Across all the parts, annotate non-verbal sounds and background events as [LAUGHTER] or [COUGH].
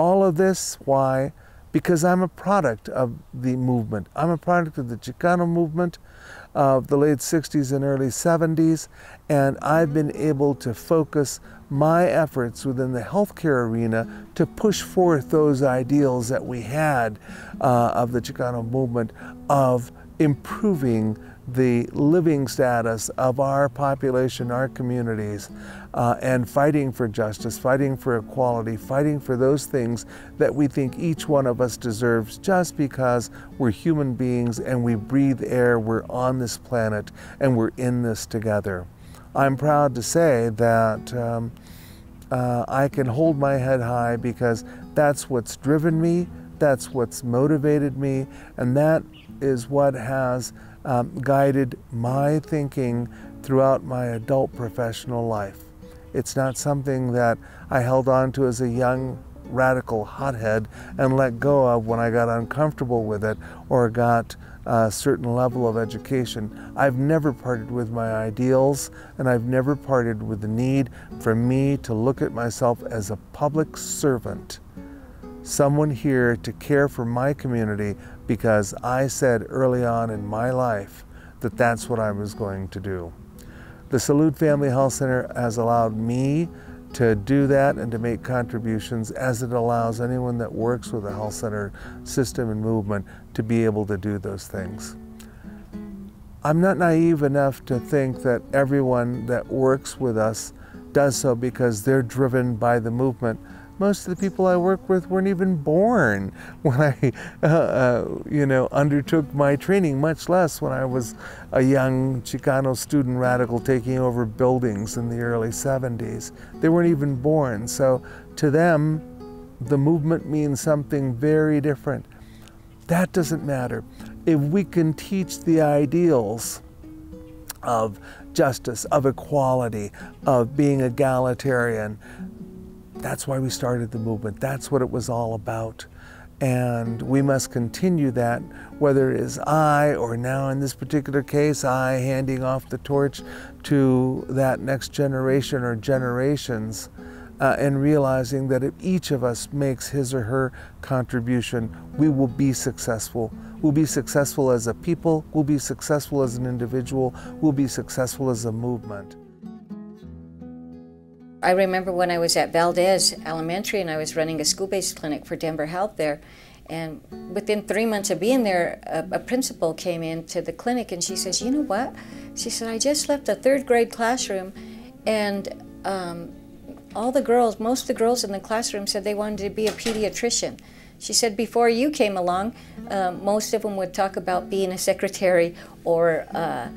all of this, why? Because I'm a product of the movement. I'm a product of the Chicano movement of the late 60s and early 70s, and I've been able to focus my efforts within the healthcare arena to push forth those ideals that we had uh, of the Chicano movement of improving the living status of our population, our communities, uh, and fighting for justice, fighting for equality, fighting for those things that we think each one of us deserves just because we're human beings and we breathe air, we're on this planet, and we're in this together. I'm proud to say that um, uh, I can hold my head high because that's what's driven me, that's what's motivated me, and that is what has um, guided my thinking throughout my adult professional life. It's not something that I held on to as a young radical hothead and let go of when I got uncomfortable with it or got a certain level of education. I've never parted with my ideals and I've never parted with the need for me to look at myself as a public servant, someone here to care for my community because I said early on in my life that that's what I was going to do. The Salud Family Health Center has allowed me to do that and to make contributions as it allows anyone that works with the health center system and movement to be able to do those things. I'm not naive enough to think that everyone that works with us does so because they're driven by the movement most of the people I work with weren't even born when I, [LAUGHS] uh, uh, you know, undertook my training, much less when I was a young Chicano student radical taking over buildings in the early 70s. They weren't even born. So to them, the movement means something very different. That doesn't matter. If we can teach the ideals of justice, of equality, of being egalitarian, that's why we started the movement. That's what it was all about. And we must continue that, whether it is I or now in this particular case, I handing off the torch to that next generation or generations, uh, and realizing that if each of us makes his or her contribution, we will be successful. We'll be successful as a people, we'll be successful as an individual, we'll be successful as a movement. I remember when I was at Valdez Elementary and I was running a school-based clinic for Denver Health there. And within three months of being there, a, a, principal came into the clinic and she says, you know what? She said, I just left a third grade classroom and um, all the girls, most of the girls in the classroom said they wanted to be a pediatrician. She said before you came along, uh, most of them would talk about being a secretary or uh,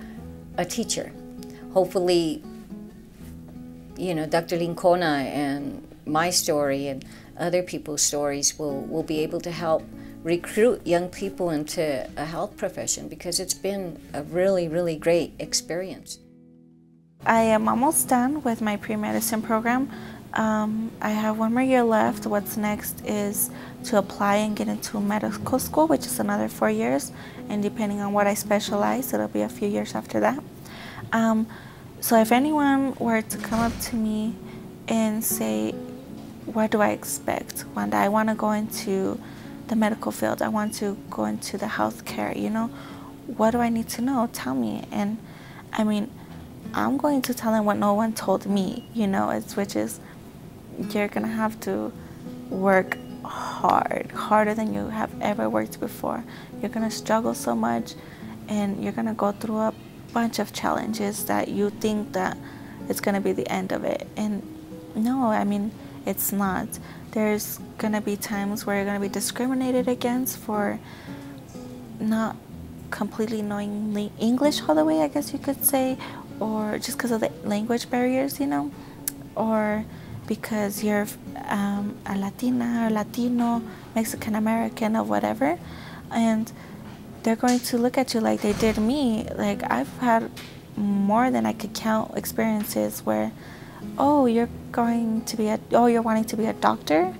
a teacher. Hopefully you know, Dr. Licona and my story and other people's stories will, will be able to help recruit young people into a health profession because it's been a really, really great experience. I am almost done with my pre-medicine program. Um, I have one more year left. What's next is to apply and get into medical school, which is another four years. And depending on what I specialize, it'll be a few years after that. Um, so if anyone were to come up to me and say, what do I expect when I want to go into the medical field, I want to go into the healthcare, you know, what do I need to know? Tell me. And I mean, I'm going to tell them what no one told me, you know, it's, which is you're going to have to work hard, harder than you have ever worked before. You're going to struggle so much and you're going to go through a bunch of challenges that you think that it's going to be the end of it. And no, I mean, it's not. There's going to be times where you're going to be discriminated against for not completely knowing English all the way, I guess you could say, or just because of the language barriers, you know, or because you're um, a Latina or Latino, Mexican American, or whatever. And they're going to look at you like they did me. Like I've had more than I could count experiences where, oh, you're going to be a, oh, you're wanting to be a doctor?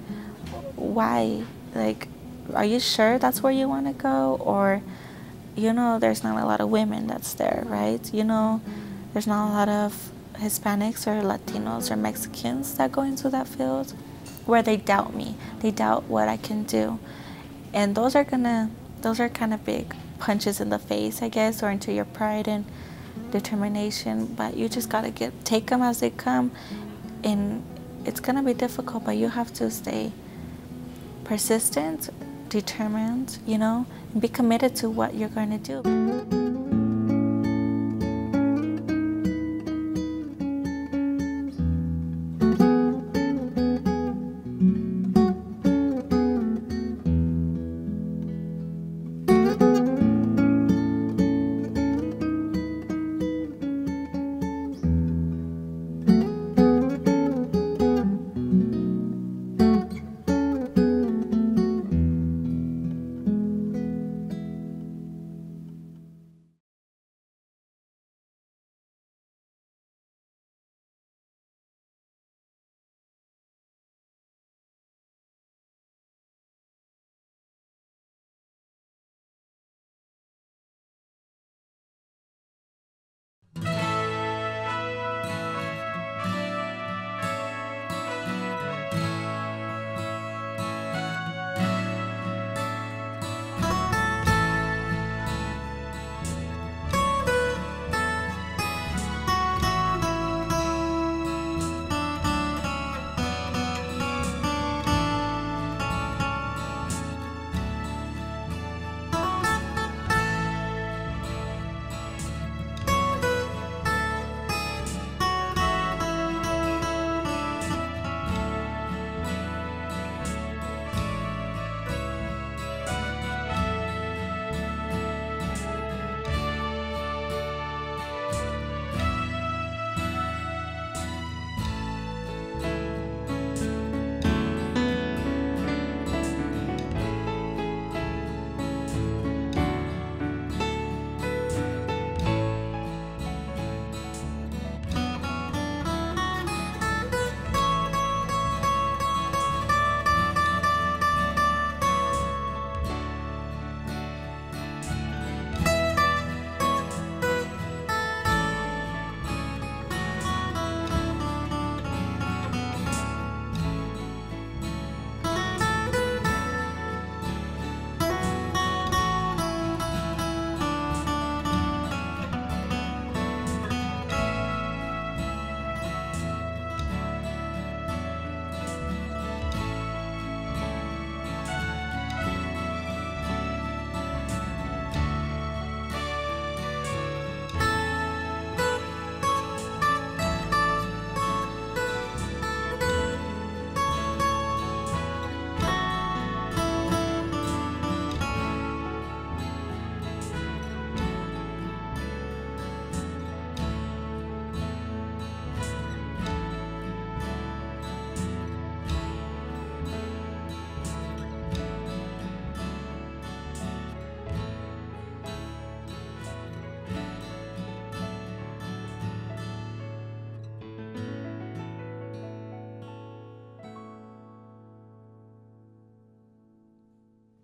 Why? Like, are you sure that's where you want to go? Or, you know, there's not a lot of women that's there, right? You know, there's not a lot of Hispanics or Latinos or Mexicans that go into that field where they doubt me. they doubt what I can do. And those are gonna, those are kind of big punches in the face, I guess, or into your pride and determination. But you just gotta get, take them as they come. And it's gonna be difficult, but you have to stay persistent, determined, you know, and be committed to what you're to do.